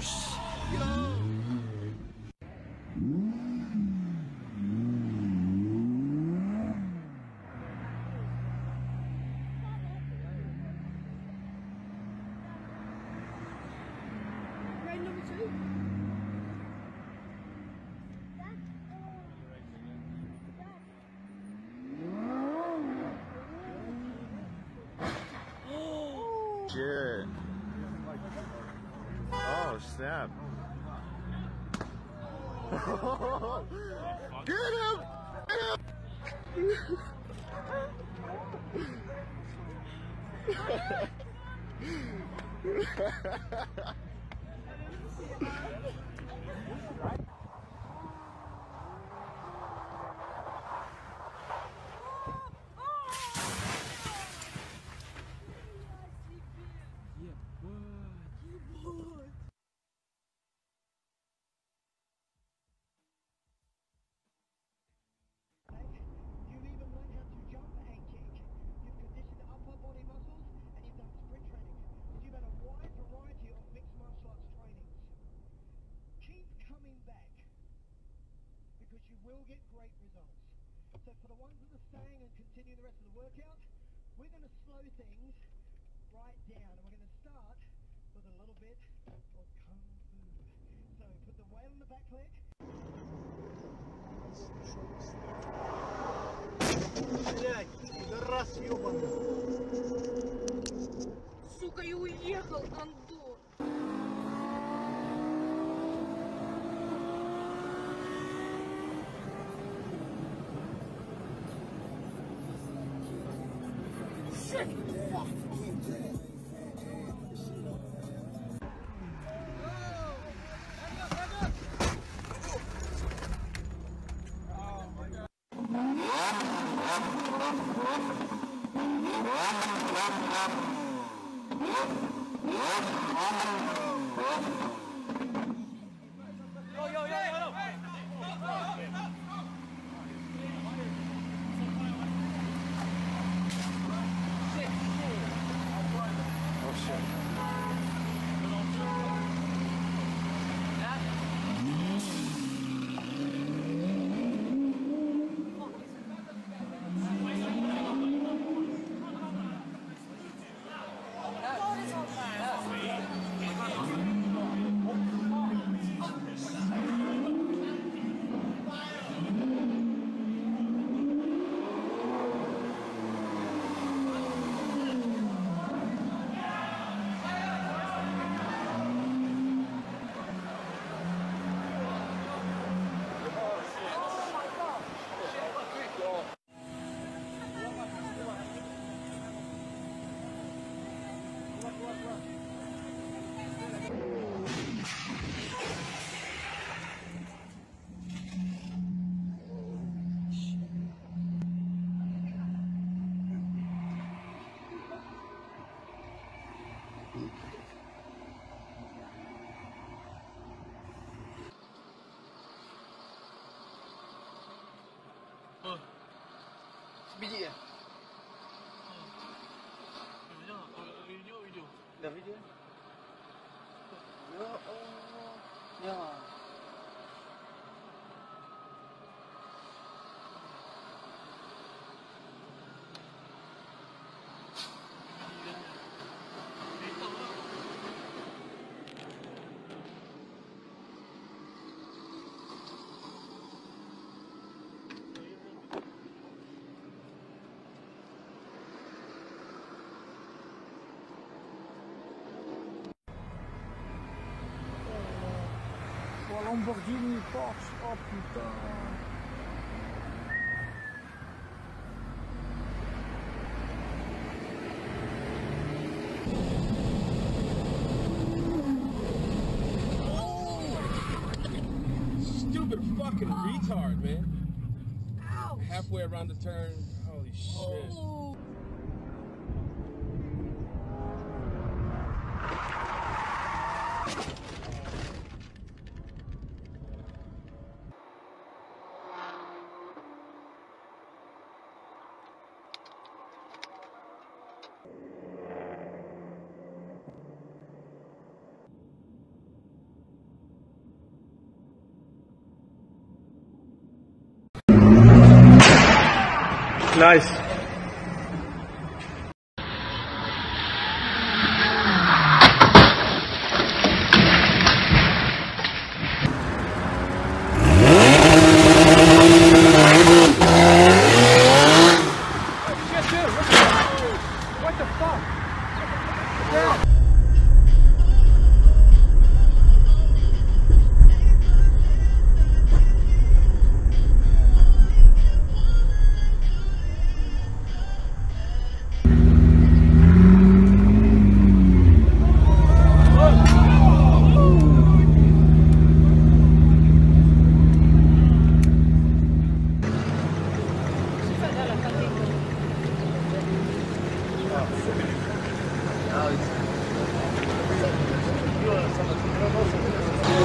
Sh- yo. Round number two. Shit. Oh, snap. Get him! You've will get great results. So for the ones that are staying and continuing the rest of the workout, we're going to slow things right down and we're going to start with a little bit of kung fu. So put the weight on the back leg. Сука, и уехал, What? What? Video, video. Dah video? Ya Allah. Ya. Lamborghini, Porsche, oh putain. Stupid fucking ah. retard, man. Halfway around the turn. Holy shit. เ Nice.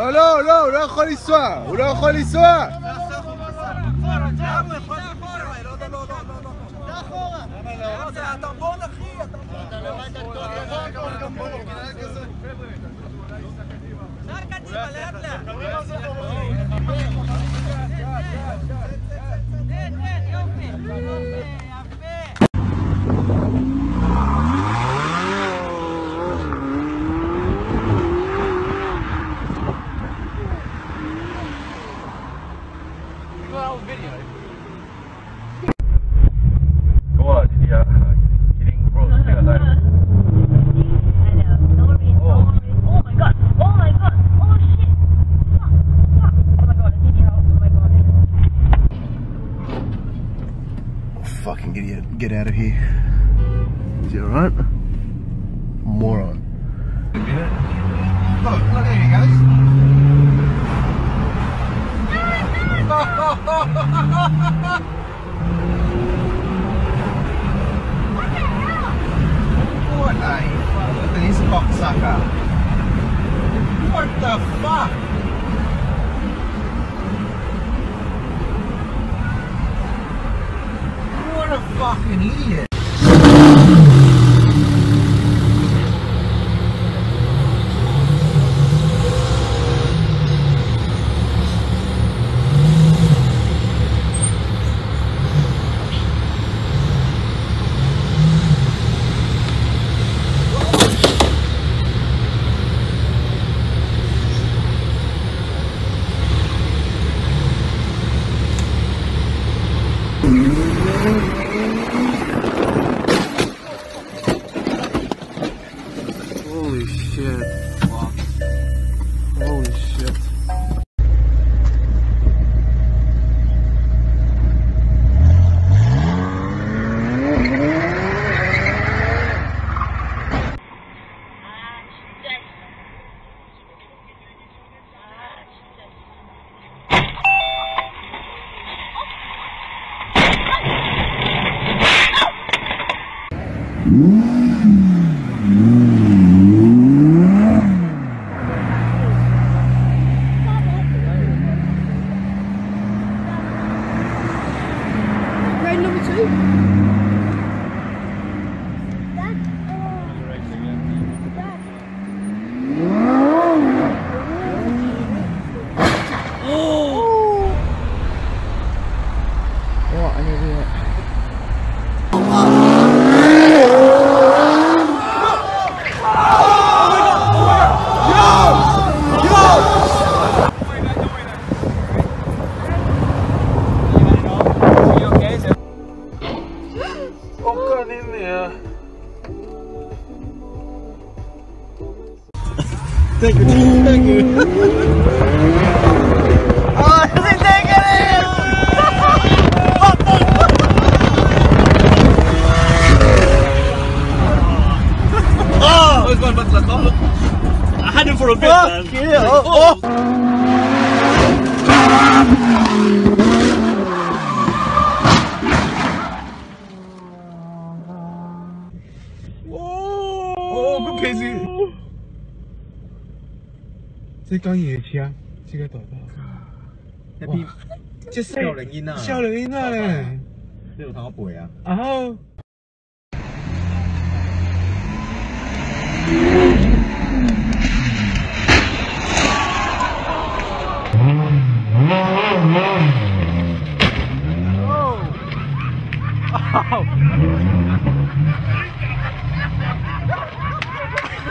לא, לא, לא, הוא לא יכול לנסוע, הוא לא יכול לנסוע! לאט לאט get out of here. Is he alright? What an idiot. 这刚野车，这个大包。哇，这是小人音啊！笑人音啊嘞！这有我背啊？然后。Oh!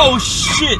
Oh shit!